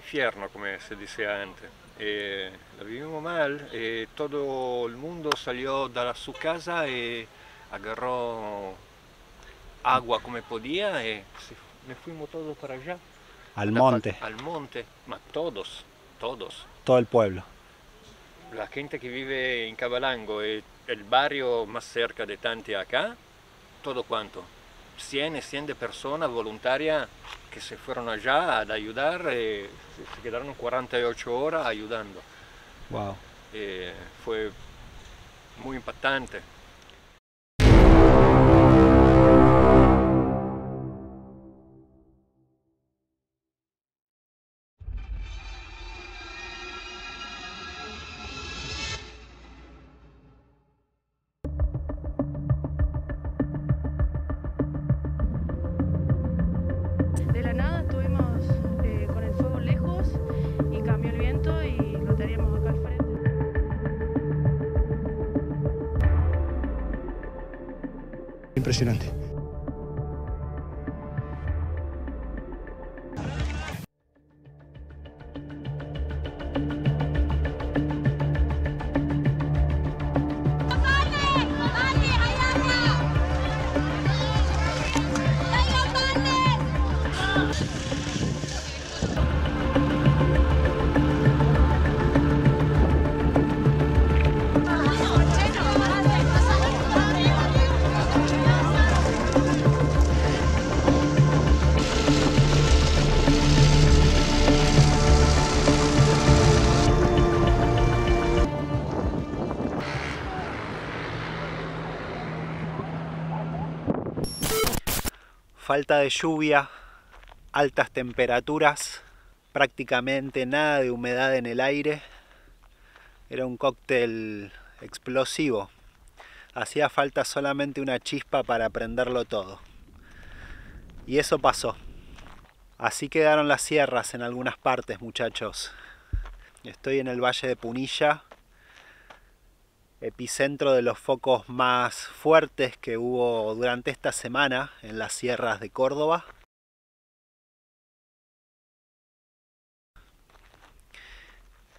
infierno, como se decía antes. Eh, lo vivimos mal, eh, todo el mundo salió de su casa y agarró agua como podía y me fuimos todos para allá. Al monte. Al monte, ma todos, todos. Todo el pueblo. La gente que vive en Cabalango y el barrio más cerca de Tanti acá, todo cuanto. 100 y 100 de personas voluntarias que se fueron allá a ayudar, eh, se quedaron 48 horas ayudando. Wow. Eh, fue muy impactante. Impresionante. Falta de lluvia, altas temperaturas, prácticamente nada de humedad en el aire. Era un cóctel explosivo. Hacía falta solamente una chispa para prenderlo todo. Y eso pasó. Así quedaron las sierras en algunas partes, muchachos. Estoy en el Valle de Punilla, epicentro de los focos más fuertes que hubo durante esta semana en las sierras de Córdoba.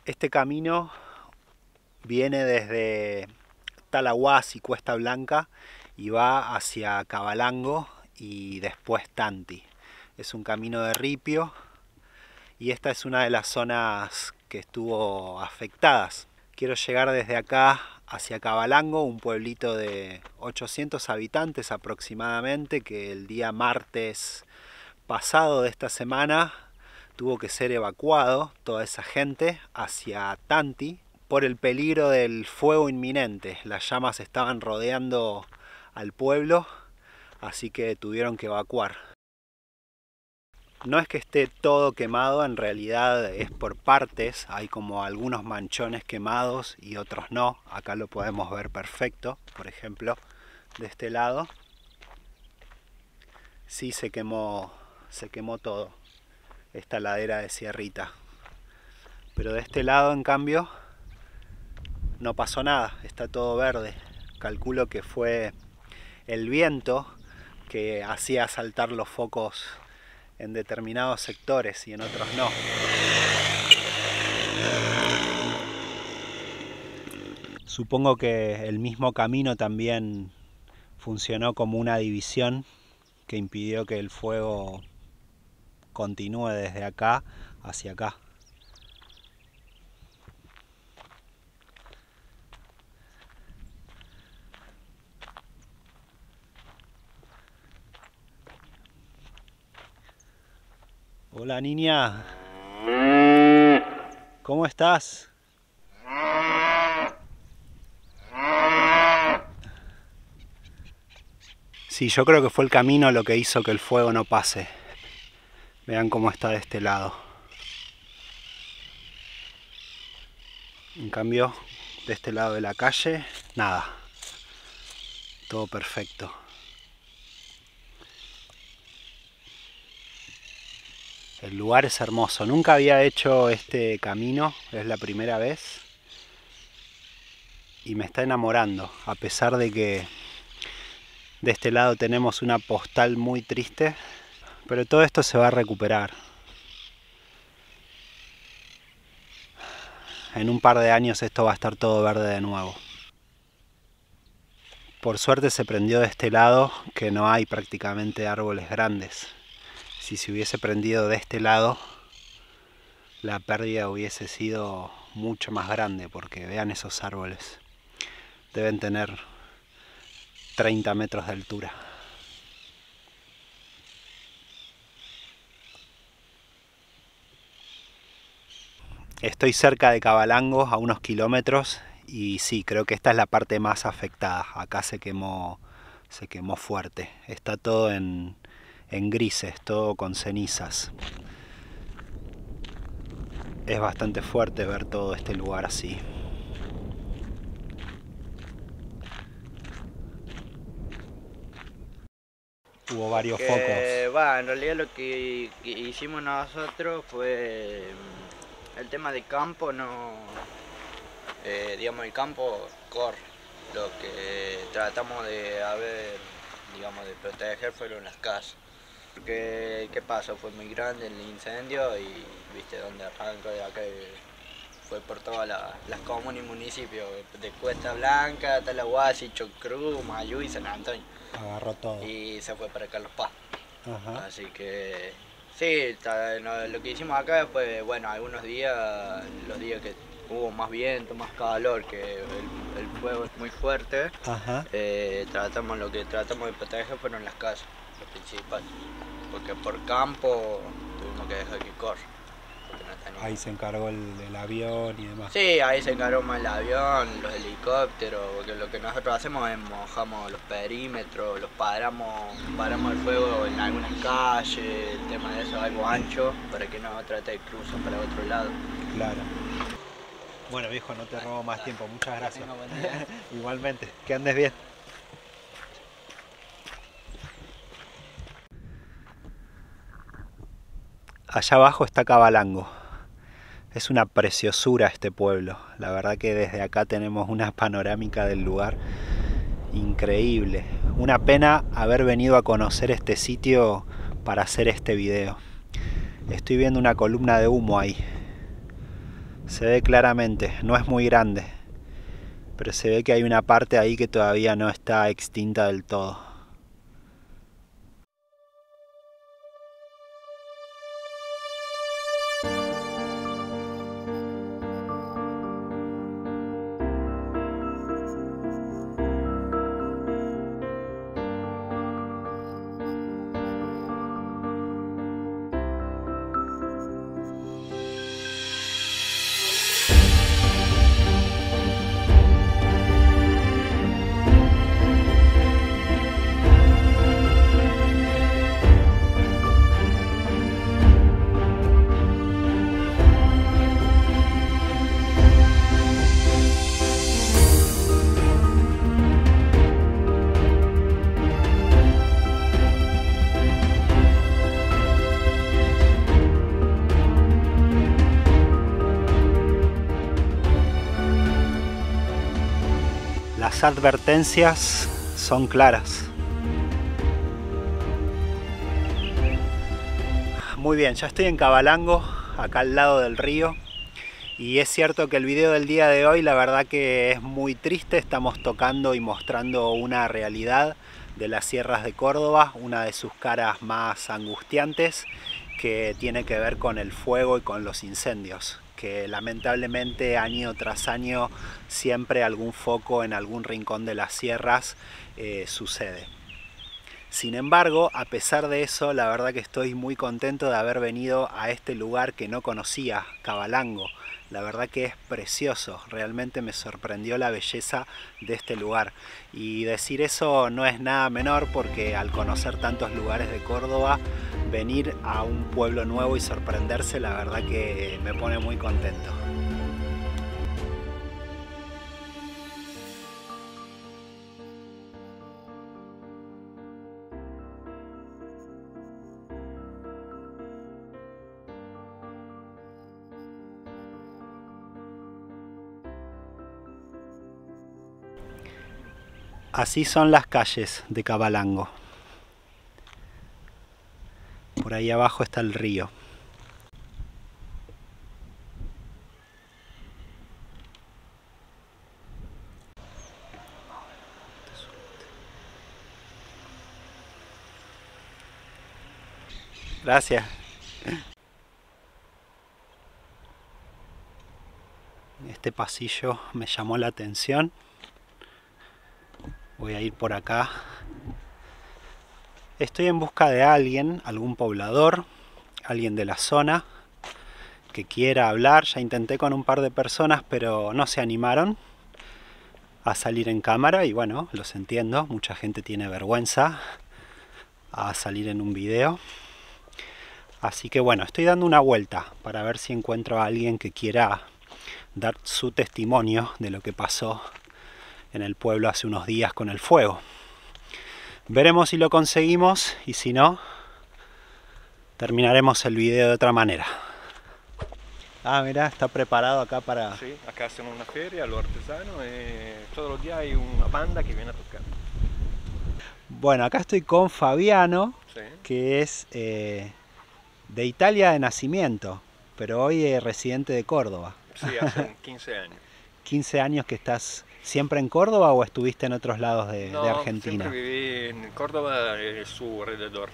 Este camino viene desde Talahuas y Cuesta Blanca y va hacia Cabalango y después Tanti. Es un camino de ripio y esta es una de las zonas que estuvo afectadas. Quiero llegar desde acá hacia Cabalango, un pueblito de 800 habitantes aproximadamente, que el día martes pasado de esta semana tuvo que ser evacuado toda esa gente hacia Tanti por el peligro del fuego inminente. Las llamas estaban rodeando al pueblo, así que tuvieron que evacuar. No es que esté todo quemado, en realidad es por partes, hay como algunos manchones quemados y otros no. Acá lo podemos ver perfecto, por ejemplo, de este lado. Sí se quemó, se quemó todo esta ladera de Sierrita. Pero de este lado, en cambio, no pasó nada, está todo verde. Calculo que fue el viento que hacía saltar los focos en determinados sectores y en otros no. Supongo que el mismo camino también funcionó como una división que impidió que el fuego continúe desde acá hacia acá. Hola niña. ¿Cómo estás? Sí, yo creo que fue el camino lo que hizo que el fuego no pase. Vean cómo está de este lado. En cambio, de este lado de la calle, nada. Todo perfecto. El lugar es hermoso. Nunca había hecho este camino, es la primera vez. Y me está enamorando, a pesar de que de este lado tenemos una postal muy triste. Pero todo esto se va a recuperar. En un par de años esto va a estar todo verde de nuevo. Por suerte se prendió de este lado que no hay prácticamente árboles grandes. Si se hubiese prendido de este lado, la pérdida hubiese sido mucho más grande porque vean esos árboles. Deben tener 30 metros de altura. Estoy cerca de Cabalango, a unos kilómetros, y sí, creo que esta es la parte más afectada. Acá se quemó, se quemó fuerte. Está todo en, en grises, todo con cenizas. Es bastante fuerte ver todo este lugar así. Hubo varios focos. va, en realidad lo que, que hicimos nosotros fue mm, el tema de campo, no, eh, digamos el campo corre. Lo que tratamos de haber, digamos, de proteger fueron las casas. Porque, ¿qué pasó? Fue muy grande el incendio y, viste, donde arrancó de acá fue por todas la- las comunas y municipios, de Cuesta Blanca, Talahuasi, Chocruz, Mayú y San Antonio. Agarró todo. Y se fue para Carlos Paz. Ajá. Así que sí, lo que hicimos acá fue, bueno, algunos días, los días que hubo más viento, más calor, que el, el fuego es muy fuerte, Ajá. eh, tratamos, lo que tratamos de proteger fueron las casas, principal. Porque por campo tuvimos que dejar que corra. no Ahí se encargó el, el avión y demás. Sí, ahí se encargó más el avión, los helicópteros, porque lo que nosotros hacemos es mojamos los perímetros, los paramos, paramos el fuego en algunas calles, el tema de eso es algo ancho, para que no trate de cruzar para otro lado. Claro. Bueno, viejo, no te robo más tiempo. Muchas gracias. Igualmente. Que andes bien. Allá abajo está Cabalango. Es una preciosura este pueblo. La verdad que desde acá tenemos una panorámica del lugar increíble. Una pena haber venido a conocer este sitio para hacer este video. Estoy viendo una columna de humo ahí. Se ve claramente, no es muy grande, pero se ve que hay una parte ahí que todavía no está extinta del todo. Las advertencias son claras. Muy bien, ya estoy en Cabalango, acá al lado del río. Y es cierto que el video del día de hoy la verdad que es muy triste. Estamos tocando y mostrando una realidad de las sierras de Córdoba, una de sus caras más angustiantes que tiene que ver con el fuego y con los incendios que lamentablemente año tras año siempre algún foco en algún rincón de las sierras eh, sucede. Sin embargo, a pesar de eso, la verdad que estoy muy contento de haber venido a este lugar que no conocía, Cabalango. La verdad que es precioso, realmente me sorprendió la belleza de este lugar. Y decir eso no es nada menor porque al conocer tantos lugares de Córdoba, venir a un pueblo nuevo y sorprenderse, la verdad que me pone muy contento. Así son las calles de Cabalango. Por ahí abajo está el río. Gracias. Este pasillo me llamó la atención. Voy a ir por acá. Estoy en busca de alguien, algún poblador, alguien de la zona que quiera hablar. Ya intenté con un par de personas, pero no se animaron a salir en cámara y bueno, los entiendo. Mucha gente tiene vergüenza a salir en un video. Así que bueno, estoy dando una vuelta para ver si encuentro a alguien que quiera dar su testimonio de lo que pasó en el pueblo hace unos días con el fuego. Veremos si lo conseguimos y si no, terminaremos el video de otra manera. Ah, mira, está preparado acá para... Sí, acá hacen una feria, lo artesano, y todos los días hay una banda que viene a tocar. Bueno, acá estoy con Fabiano, Sí, que es eh, de Italia de nacimiento, pero hoy es residente de Córdoba. sí, hace 15 años. 15 años que estás siempre en Córdoba o estuviste en otros lados de, de No, Argentina, Siempre viví en Córdoba y su alrededor.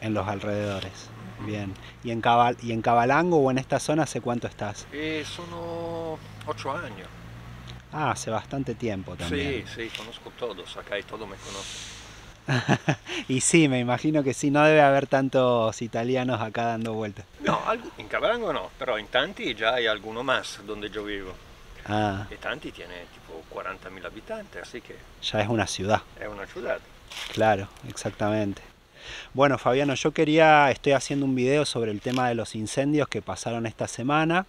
en los alrededores. Bien. ¿Y en, Cabal ¿Y en Cabalango o en esta zona hace cuánto estás? Y sono 8 años. Ah, hace bastante tiempo también. Sí, sí, conozco todos, acá y todos me conocen. Y sí, me imagino que sí, no debe haber tantos italianos acá dando vueltas. No, in Cabalango no, però in tanti già hay alguno más donde yo vivo. Ah, E tanti tiene 40.000 abitanti, así que ya es una ciudad. è una ciudad. Claro, exactamente. Bueno, Fabiano, yo quería, estoy haciendo un video sobre el tema de los incendios que pasaron esta semana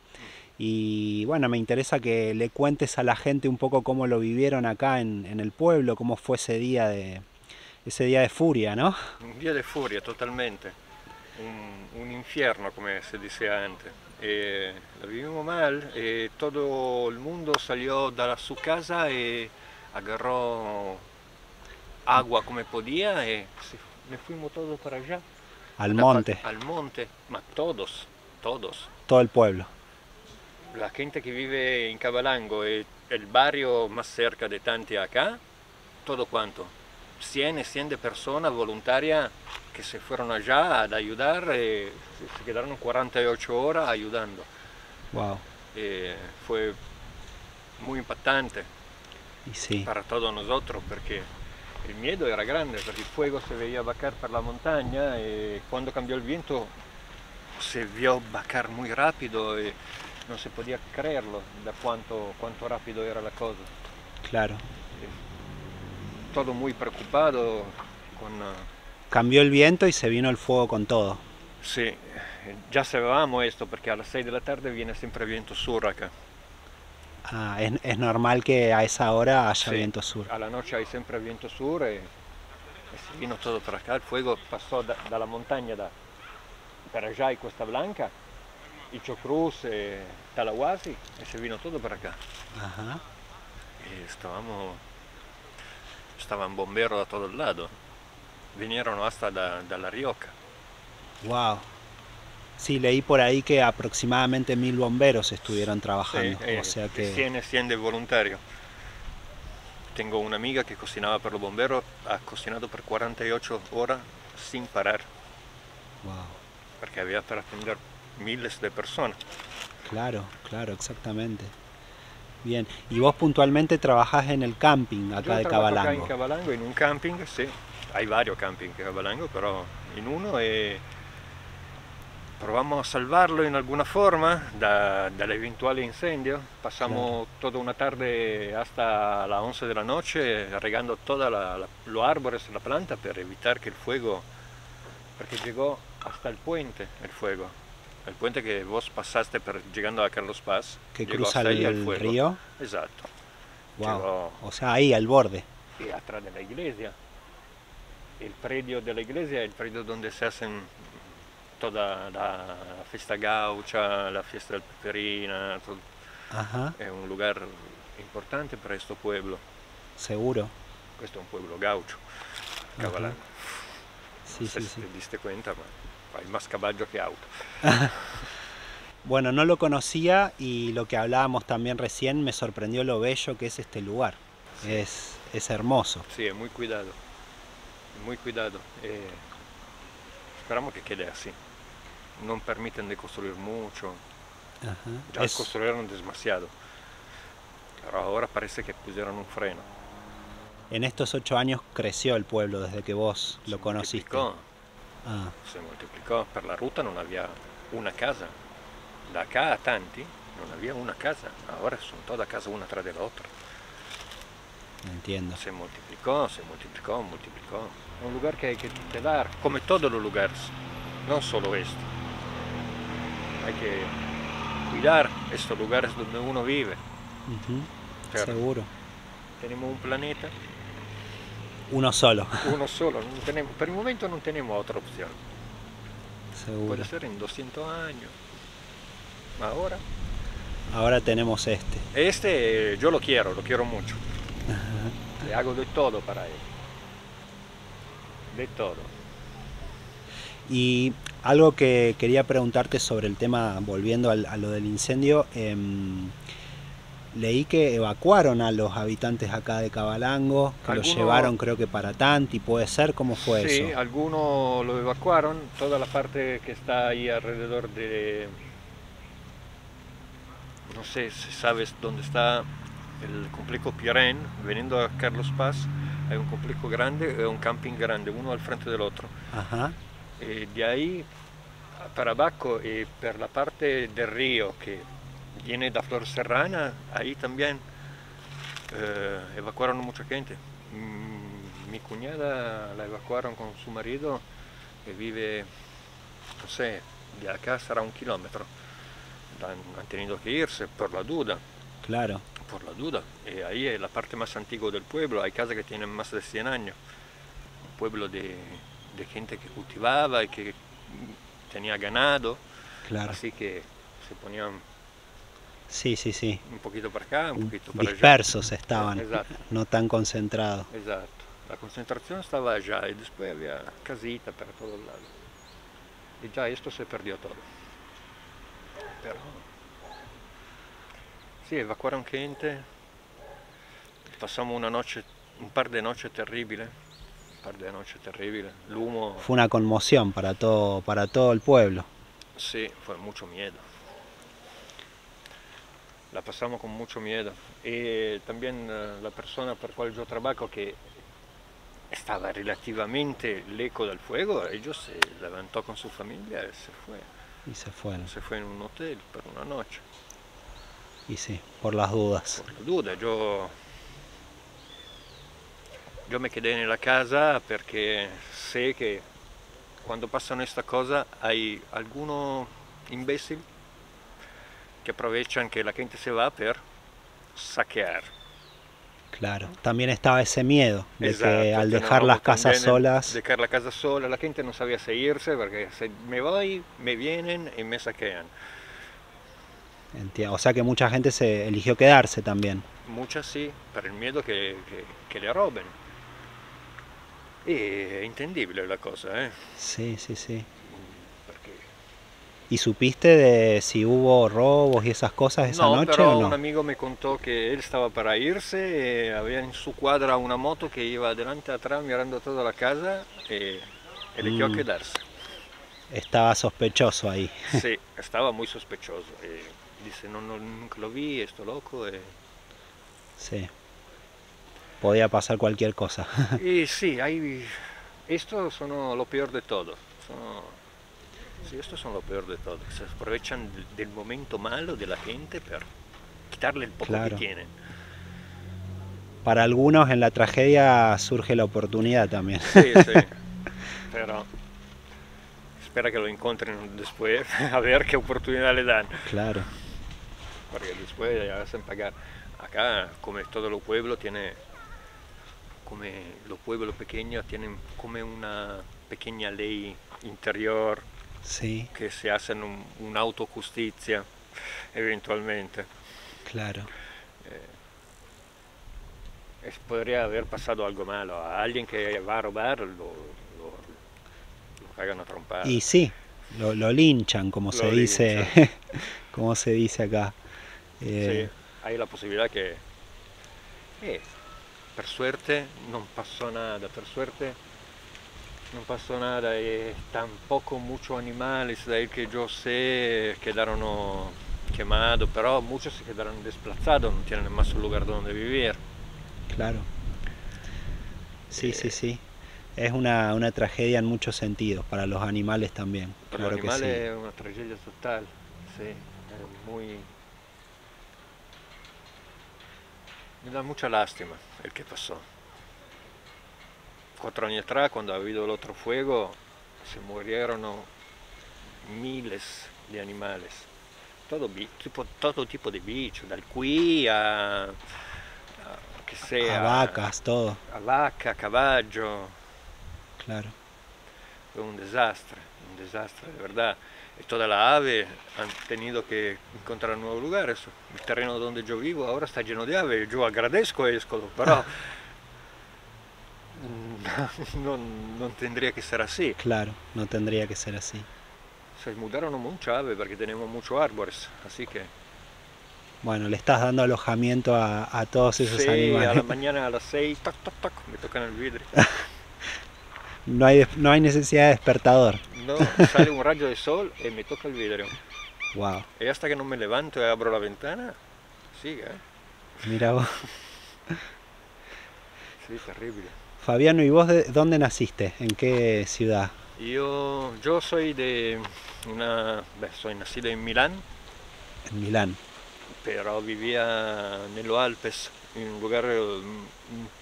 y bueno, me interesa que le cuentes a la gente un poco cómo lo vivieron acá en, en el pueblo, cómo fue ese día de ese día de furia, ¿no? Un día de furia totalmente, un, un infierno come si diceva antes. E la vivimos mal e todo el mundo salió da su casa e agarró agua come podía e se- ne fuimos todos para allá. Al monte, Al monte, ma todos, todos. todo el pueblo. La gente que vive in Cabalango e el barrio más cerca de tanti acá, todo cuanto. 100 y 100 de personas voluntarias que se fueron allá a ayudar, eh, se quedaron 48 horas ayudando. Wow. Eh, fue muy impactante sí, para todos nosotros porque el miedo era grande, porque el fuego se veía bajar por la montaña y cuando cambió el viento se vio bajar muy rápido y no se podía creerlo de cuánto, cuánto rápido era la cosa. claro. Todo muy preocupado con... eh, Cambió el viento y se vino el fuego con todo. sí, eh, ya sabíamos esto porque a las 6 de la tarde viene siempre viento sur acá. Ah, es, es normal que a esa hora haya Sí, viento sur. A la noche hay siempre viento sur y, y se vino todo para acá. El fuego pasó da, dalla montagna da, per allá y Costa Blanca, Icho Cruz, eh, Talahuasi y se vino todo para acá. Ajá. Y estábamos, estaban bomberos a todos lados. Vinieron hasta da, da La Rioja. Wow. Sí, leí por ahí que aproximadamente mil bomberos estuvieron trabajando. Sí, eh, o sea que 100 y 100 de voluntarios. Tengo una amiga que cocinaba para los bomberos, ha cocinado por 48 horas sin parar, wow. porque había para atender miles de personas. Claro, claro, exactamente. Bien. Y vos puntualmente trabajás en el camping acá Yo de trabajo acá en Cabalango. Cabalango, en un camping, sí. Hay varios campings en Cabalango, pero en uno eh, provamos a salvarlo en alguna forma da- dall'eventuale incendio. Pasamos toda una tarde hasta las 11 de la noche regando todos los árboles, la planta, para evitar que el fuego, porque llegó hasta el puente el fuego. El puente que vos pasaste per- llegando a Carlos Paz. que cruza el, fuego. río. Exacto. Wow. Llegó O sea, ahí al borde. y atrás de la iglesia. El predio de la iglesia es el predio donde se hacen toda la fiesta gaucha, la fiesta del Peperina, todo. Ajá, es un lugar importante para este pueblo. seguro. Questo è un pueblo gaucho, Cabalango. Sí, No sé sí, si sí. te diste cuenta, ma hay más caballo que auto. Bueno, no lo conocía y lo que hablábamos también recién me sorprendió lo bello que es este lugar. Es, es hermoso. Sí, es muy cuidado, muy cuidado. Eh, Esperamos que quede así. No permiten de construir mucho. Ajá. Ya Es- construyeron demasiado. Pero ahora parece que pusieron un freno. en estos ocho años creció el pueblo desde que vos Se lo conociste. multiplicó, Ah, se multiplicó. Per la ruta non había una casa. Da acá a Tanti non había una casa. Ahora son todas casas una tras de la otra. entiendo. Se multiplicó, se multiplicó, multiplicó. Es un lugar que hay que tutelar, como todos los lugares, no solo este. Hay que cuidar estos lugares donde uno vive. Ujú, Claro. Seguro. Tenemos un planeta, Uno solo, uno solo, non tenemos, per il momento non tenemos otra opción. seguro. Puede ser en 200 años. Ahora, Ahora tenemos este. este yo lo quiero, lo quiero mucho. Ajá. Le hago de todo para él. De todo. Y algo que quería preguntarte sobre el tema, volviendo a lo del incendio, em, leí que evacuaron a los habitantes acá de Cabalango, que los Algunos- llevaron creo que para Tanti, ¿puede ser? ¿Cómo fue Sí, eso? algunos lo evacuaron, toda la parte que está ahí alrededor de... No sé si sabes dónde está el complejo Pirén, veniendo a Carlos Paz, hay un complejo grande y un camping grande, uno al frente del otro. Ajá, E de ahí para abajo y per la parte del río que viene da Flor Serrana, ahí también eh, evacuaron mucha gente. Mm, mi cuñada la evacuaron con su marido que vive, no sé, de acá será un kilómetro. Han, han tenido que irse por la duda, claro, por la duda. Y ahí es la parte más antigua del pueblo, hay casas que tienen más de 100 años. Un pueblo de, de gente que cultivaba y que tenía ganado, claro. así que se ponían Sí, sí, sí. un poquito para acá, un poquito para allá. Dispersos estaban, Exacto, no tan concentrados. exacto. La concentración estaba allá y después había casita para todos lados. Y ya esto se perdió todo. Pero sí, evacuaron gente. Pasamos una noche, un par de noches terribles. Un par de noches terribles. El humo, Fue una conmoción para todo, para todo el pueblo. sí, fue mucho miedo. La pasamos con mucho miedo. Y también eh, la persona por cual yo trabajo que estaba relativamente lejos del fuego, ellos se levantó con su familia y se fue. Y se fueron. Se fue en un hotel por una noche. Y sí, por las dudas. Por la duda, yo, yo me quedé en la casa porque sé que cuando pasan esta cosa hay algunos imbécil que aprovechan que la gente se va per saquear. Claro. También estaba ese miedo de Exacto, que al que dejar no las casas solas, Dejar la casa sola, la gente no sabía si irse porque se me voy, me vienen y me saquean. enti- o sea que mucha gente se eligió quedarse también. Muchas sí, per il miedo che, che, che le roben. E è intendibile la cosa, eh? Sí, sí, sí. ¿Y supiste de si hubo robos y esas cosas esa no, noche o no? un amigo me contó que él estaba para irse, y había en su cuadra una moto que iba adelante atrás mirando toda la casa y eligió Mm. quedarse. Estaba sospechoso ahí. Sí, estaba muy sospechoso. y dice, no, no, nunca lo vi, esto loco. e- Sí. Podía pasar cualquier cosa. Y sí, hay, esto son lo peor de todo. Sono, sí, estos son lo peor de todo. Se aprovechan del, momento malo de la gente para quitarle el poco Claro. que tienen. Para algunos en la tragedia surge la oportunidad también. Sí, sí. Pero espera que lo encuentren después, a ver qué oportunidad le dan. Claro. Porque después ya hacen pagar. Acá, como todo lo pueblo, tiene, como los pueblos pequeños tienen como una pequeña ley interior Sí, que se hacen un, un autojusticia eventualmente. claro. Es- podría haber pasado algo malo. A alguien que va a robar lo, lo, lo cagan a trompar. Y sí, lo, lo linchan, como se dice, como se dice acá. Eh, Sí, hay la posibilidad que... eh, per suerte non passò nada, per suerte non passò nada e tampoco muchos animales de ahí que yo sé quedaron quemados, pero muchos se quedaron desplazados, no tienen más un lugar donde vivir. Claro. Sí, Eh, sí, sí. Es una, una tragedia en muchos sentidos, para los animales también. Para claro los que sí. animales es una tragedia total, sí, es muy... Me da mucha lástima el que pasó. Cuatro años atrás, cuando ha habido el otro fuego, se murieron miles de animales. Todo, tipo, todo tipo de bichos, dal qui a, a- A sea, vacas, todo. a vaca, a caballo. Claro. Fue un desastre, un desastre de verdad. Y toda la ave han tenido que encontrar nuevos lugares. El terreno donde yo vivo ahora está lleno de aves. Yo agradezco esto, pero no, no tendría que ser así. Claro, no tendría que ser así. Se mudaron muchas aves porque tenemos muchos árboles. Así que Bueno, le estás dando alojamiento a, a todos esos sí, a animales. la mañana a las 6, toc, toc, toc, me tocan el vidrio. No hay, no hay necesidad de despertador. No, sale un rayo de sol y me toca el vidrio. Wow. Y hasta que no me levanto y abro la ventana, sigue. ¿eh? Mira vos. Sí, terrible. Fabiano, ¿y vos de dónde naciste? ¿En qué ciudad? Yo, yo soy de una, soy nacido en Milán, En Milán. pero vivía en los Alpes, en un lugar, un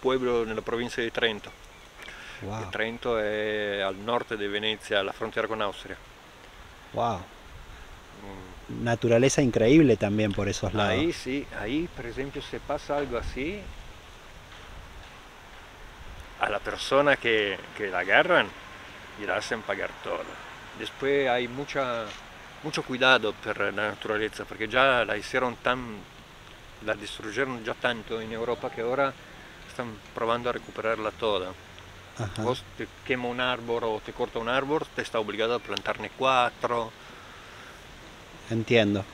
pueblo en la provincia de Trento. Wow. Trento è al nord di Venezia, alla frontiera con Austria. Wow. Mm, Naturaleza increíble también por esos lados. Ahí sí, ahí por ejemplo se pasa algo así, a la persona que, que la agarran y la hacen pagar todo. Después hay mucha, mucho cuidado por la naturaleza, porque ya la hicieron tan, la destruyeron ya tanto en Europa que ahora están probando a recuperarla toda. Ajá. Vos te quema un árbol o te corta un árbol, te está obligado a plantarne cuatro. Entiendo.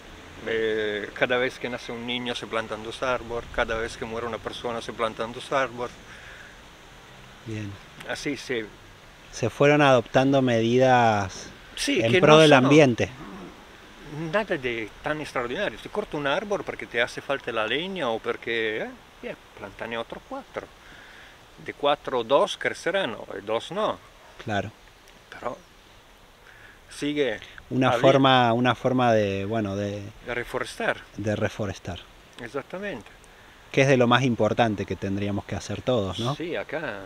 Eh, cada vez que nace un niño se plantan dos árboles, cada vez que muere una persona se plantan dos árboles. Bien. Así se... Se fueron adoptando medidas Sí, en pro no del ambiente. Nada de tan extraordinario. Se corta un árbol porque te hace falta la leña o porque... Eh, bien, plantane otro cuatro. De cuatro dos crecerán, y dos no. Claro. Pero sigue Una Había- forma, una forma de, bueno, de, a reforestar. de reforestar. Exactamente. Que es de lo más importante que tendríamos que hacer todos, ¿no? Sí, acá,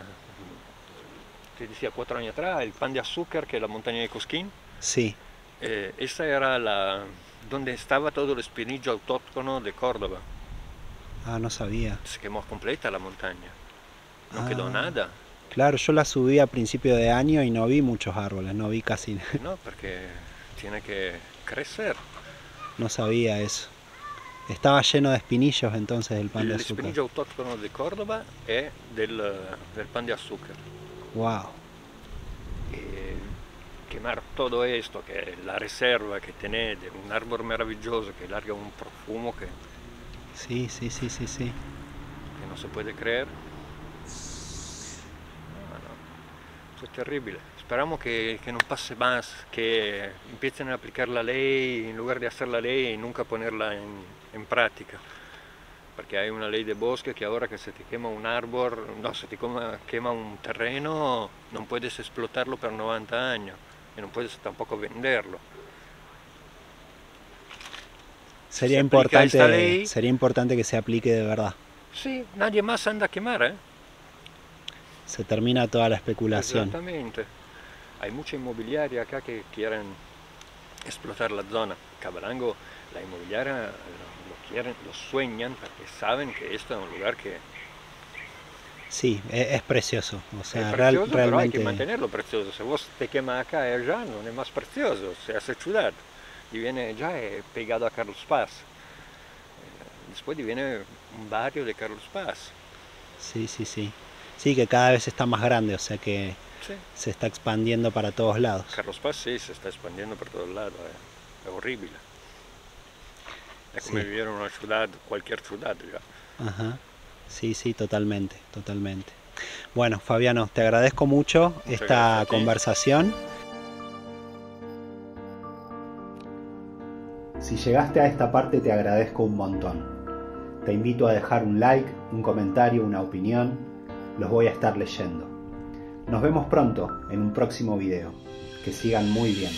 te decía cuatro años atrás, el pan de azúcar, que es la montaña de Cosquín, Sí. eh, esa era la donde estaba todo el espinillo autóctono de Córdoba. Ah, no sabía. Se quemó completa la montaña. No Ah. quedó nada, Claro, yo la subí a principio de año y no vi muchos árboles, no vi casi, ¿no? Porque tiene que crecer. no sabía eso. Estaba lleno de espinillos entonces el pan el de azúcar. espinillo autóctono de Córdoba es del, eh, del pan de azúcar. Wow. Eh, quemar todo esto, que es la reserva que tenés de un árbol maravilloso que larga un profumo que, Sí, sí, sí, sí, sí. que no se puede creer. No, no, eso es terrible. Esperamos que, que no pase más, que empiecen a aplicar la ley en lugar de hacer la ley y nunca ponerla en, en práctica. Porque hay una ley de bosque que ahora que se te quema un árbol, no, se te quema, un terreno, no puedes explotarlo por 90 años y no puedes tampoco venderlo. Sería se importante, ley- sería importante que se aplique de verdad. Sí, nadie más anda a quemar, ¿eh? Se termina toda la especulación. Exactamente. Hay mucha inmobiliaria acá que quieren explotar la zona. Cabalango, la inmobiliaria quieren, lo sueñan porque saben que esto es un lugar que Sí, e- es, precioso. O sea, es real- precioso, pero hay realmente. que mantenerlo precioso. Si vos te quemas acá y allá, no es más precioso, se hace ciudad. Diviene ya es pegado a Carlos Paz. Eh, Después diviene un barrio de Carlos Paz. Sí, sí, sí. Sí, que cada vez está más grande, o sea que Sí. se está expandiendo para todos lados. Carlos Paz sí se está expandiendo por todos lados, es, es horrible. Es como Sí. vivir en una ciudad, cualquier ciudad ya. Ajá. Sí, sí, totalmente, totalmente. Bueno, Fabiano, te agradezco mucho Muchas esta conversación. Si llegaste a esta parte te agradezco un montón. Te invito a dejar un like, un comentario, una opinión. Los voy a estar leyendo. Nos vemos pronto en un próximo video. Que sigan muy bien.